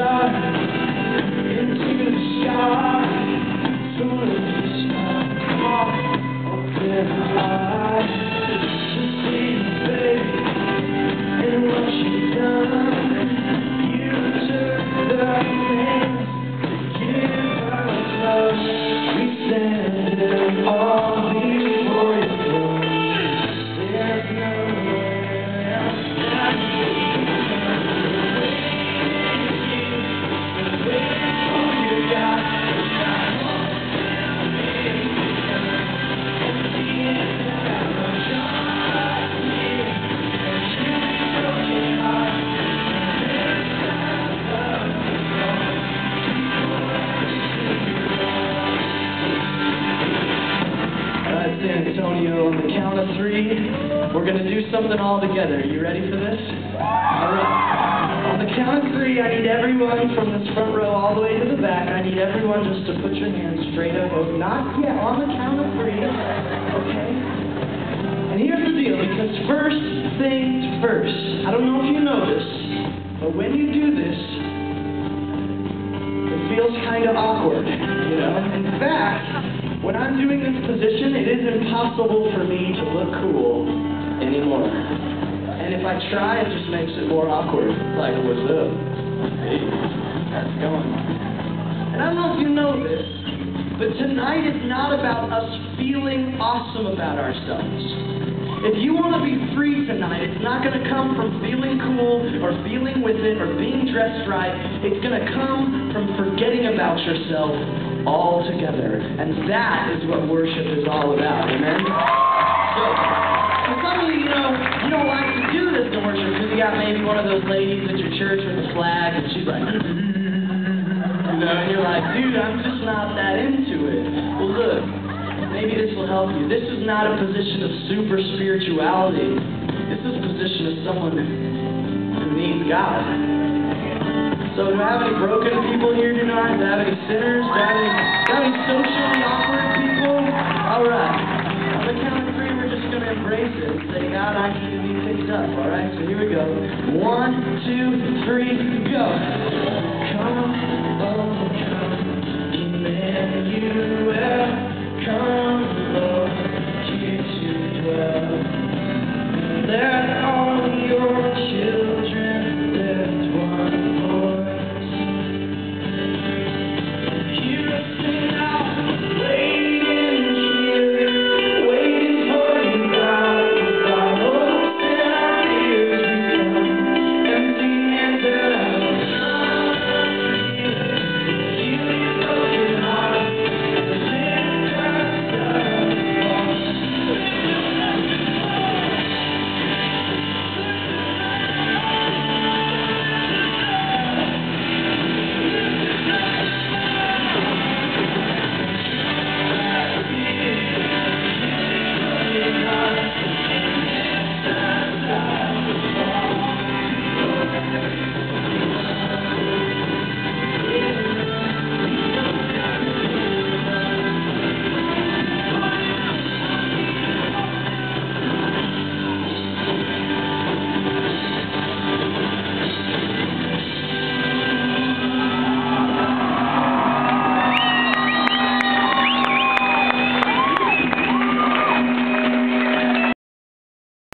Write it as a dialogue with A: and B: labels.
A: shot. on the count of three. We're going to do something all together. You ready for this? All right. On the count of three, I need everyone from this front row all the way to the back. I need everyone just to put your hands straight up. Oh, not yet. On the count of three. Okay? And here's the deal, because first things first. I don't know if you notice, but when you do this, it feels kind of awkward. Impossible for me to look cool anymore. And if I try, it just makes it more awkward. Like, what's up? Hey, how's it going? And I don't know if you know this, but tonight is not about us feeling awesome about ourselves. If you want to be free tonight, it's not going to come from feeling cool or feeling with it or being dressed right. It's going to come from forgetting about yourself altogether. And that is what worship is all about. Amen? So, for some of you, you know, you don't like to do this in worship because you got maybe one of those ladies at your church with a flag and she's like, you know, and you're like, dude, I'm just not that into it. Well, look, maybe this will help you. This is not a position of super spirituality. This is a position of someone who needs God. So do I have any broken people here tonight? Do I have any sinners? Do I have any, do I have any socially awkward people? All right. On the count of three, we're just going to embrace it say, God, I need to be picked up. All right? So here we go. One, two, three, go.